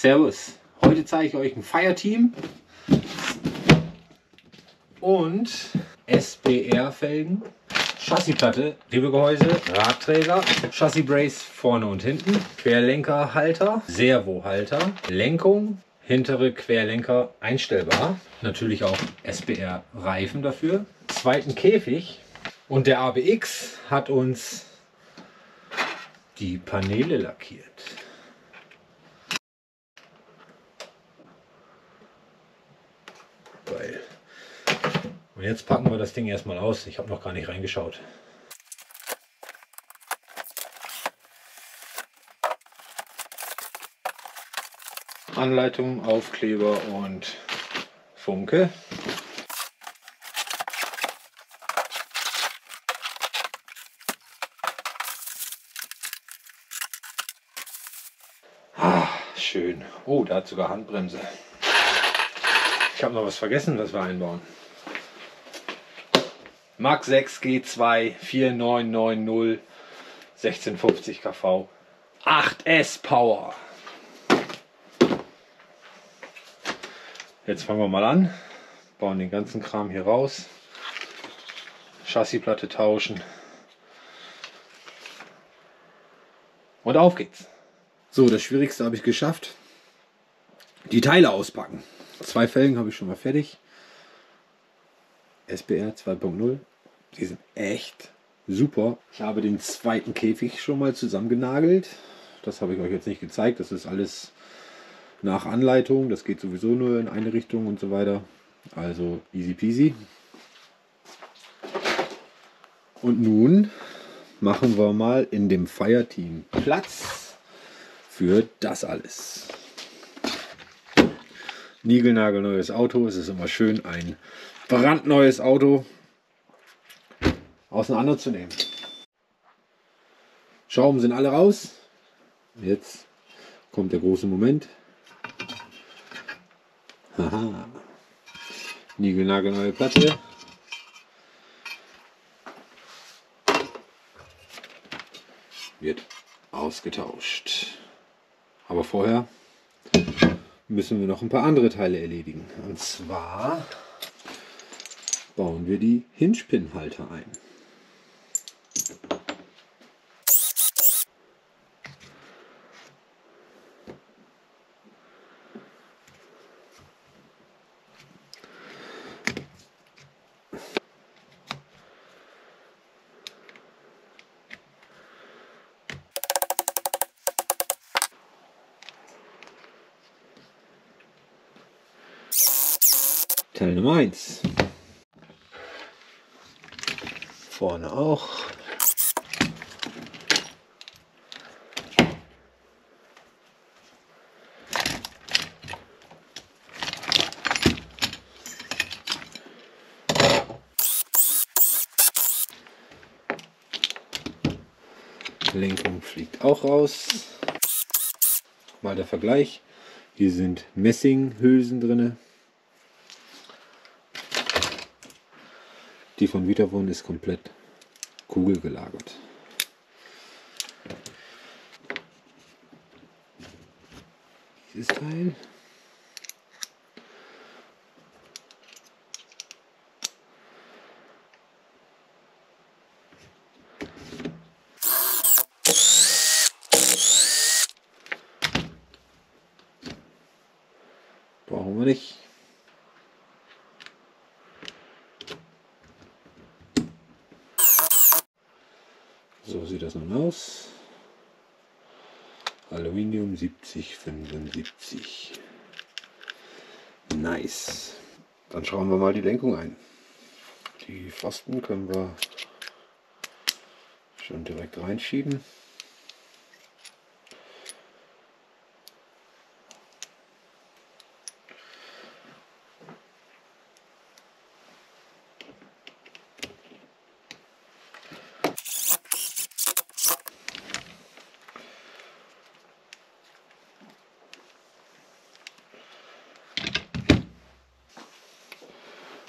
Servus. Heute zeige ich euch ein Fireteam und SBR-Felgen, Chassisplatte, Riebegehäuse, Radträger, Chassis-Brace vorne und hinten, Querlenkerhalter, Servohalter, Lenkung, hintere Querlenker einstellbar, natürlich auch SBR-Reifen dafür, zweiten Käfig und der ABX hat uns die Paneele lackiert. Und jetzt packen wir das Ding erstmal aus. Ich habe noch gar nicht reingeschaut. Anleitung, Aufkleber und Funke. Ah, schön. Oh, da hat sogar Handbremse. Ich habe noch was vergessen, was wir einbauen. Mark 6 G2 4990 1650 kV 8S Power. Jetzt fangen wir mal an, bauen den ganzen Kram hier raus, Chassisplatte tauschen und auf geht's. So, das Schwierigste habe ich geschafft. Die Teile auspacken. Zwei Felgen habe ich schon mal fertig. SBR 2.0. Die sind echt super. Ich habe den zweiten Käfig schon mal zusammengenagelt. Das habe ich euch jetzt nicht gezeigt. Das ist alles nach Anleitung. Das geht sowieso nur in eine Richtung und so weiter. Also easy peasy. Und nun machen wir mal in dem Fireteam Platz für das alles. Niegelnagelneues Auto. Es ist immer schön, ein brandneues Auto auseinanderzunehmen. Schrauben sind alle raus. Jetzt kommt der große Moment. Haha. Niegelnagelneue Platte. Wird ausgetauscht. Aber vorher müssen wir noch ein paar andere Teile erledigen. Und zwar bauen wir die Hinge-Pin-Halter ein. Teil Nummer 1. Vorne auch. Lenkung fliegt auch raus. Mal der Vergleich. Hier sind Messinghülsen drin. Die von Vitavon ist komplett kugelgelagert. Dieses Teil. Brauchen wir nicht. So sieht das nun aus. Aluminium 7075. Nice. Dann schauen wir mal die Lenkung ein. Die Pfosten können wir schon direkt reinschieben.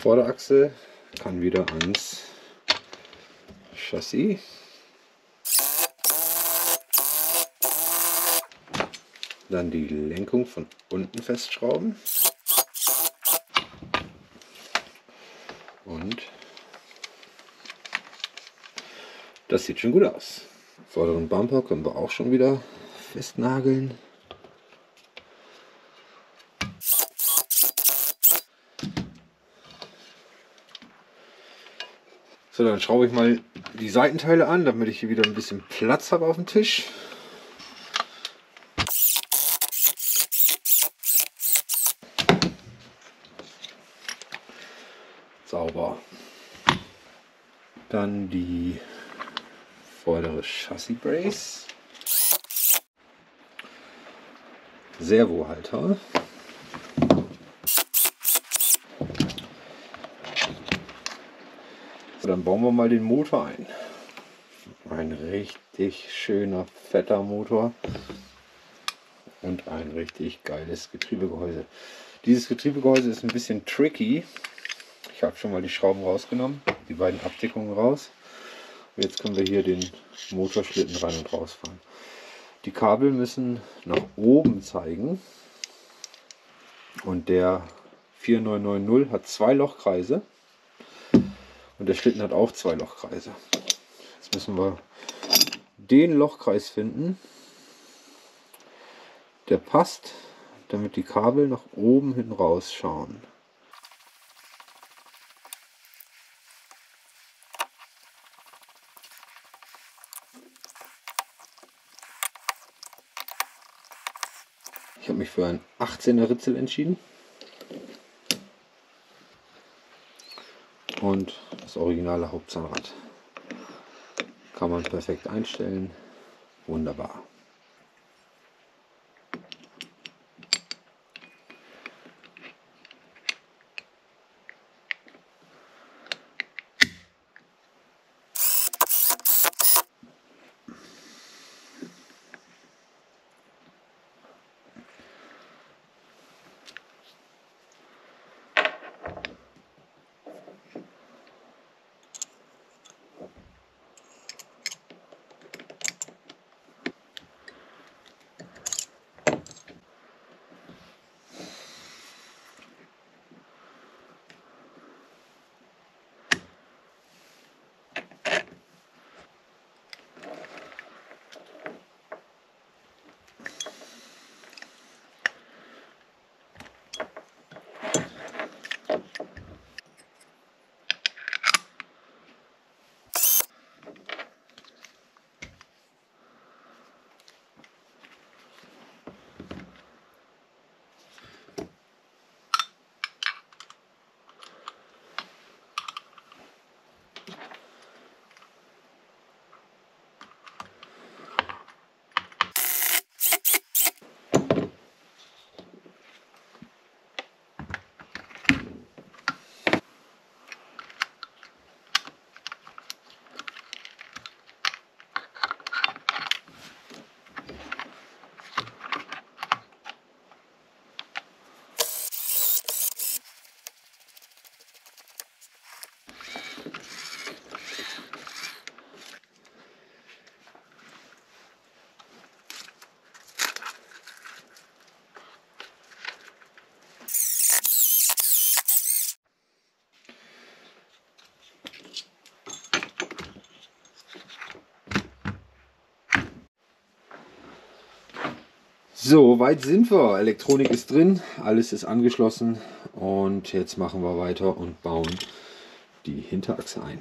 Vorderachse kann wieder ans Chassis. Dann die Lenkung von unten festschrauben. Und das sieht schon gut aus. Vorderen Bumper können wir auch schon wieder festnageln. So, dann schraube ich mal die Seitenteile an, damit ich hier wieder ein bisschen Platz habe auf dem Tisch. Sauber. Dann die vordere Chassis Brace. Servohalter. dann bauen wir mal den Motor ein. Ein richtig schöner, fetter Motor und ein richtig geiles Getriebegehäuse. Dieses Getriebegehäuse ist ein bisschen tricky. Ich habe schon mal die Schrauben rausgenommen, die beiden Abdeckungen raus. Und jetzt können wir hier den Motorschlitten rein und rausfahren. Die Kabel müssen nach oben zeigen und der 4990 hat zwei Lochkreise. Und der Schlitten hat auch zwei Lochkreise. Jetzt müssen wir den Lochkreis finden, der passt, damit die Kabel nach oben hin rausschauen. Ich habe mich für ein 18er Ritzel entschieden. Und das originale Hauptzahnrad. Kann man perfekt einstellen. Wunderbar. So, weit sind wir. Elektronik ist drin, alles ist angeschlossen und jetzt machen wir weiter und bauen die Hinterachse ein.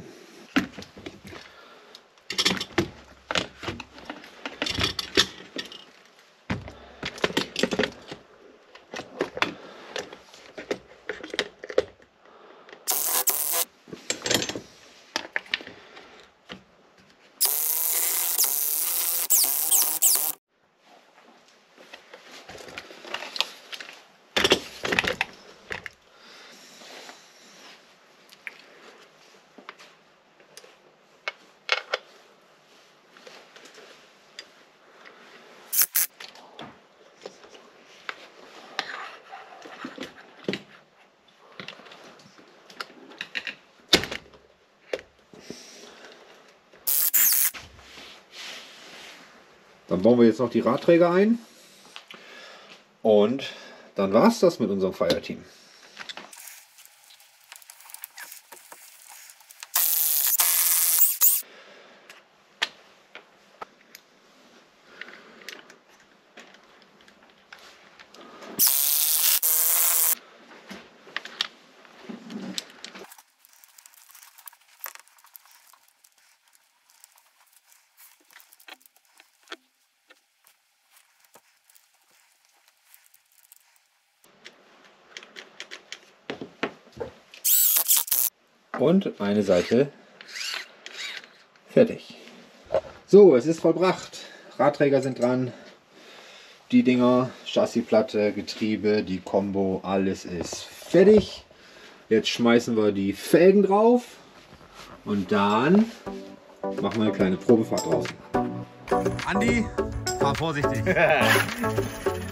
Dann bauen wir jetzt noch die Radträger ein. Und dann war es das mit unserem Fireteam. Und eine Seite fertig. So, es ist vollbracht. Radträger sind dran. Die Dinger, Chassisplatte, Getriebe, die Combo, alles ist fertig. Jetzt schmeißen wir die Felgen drauf und dann machen wir eine kleine Probefahrt draußen. Andi, fahr vorsichtig.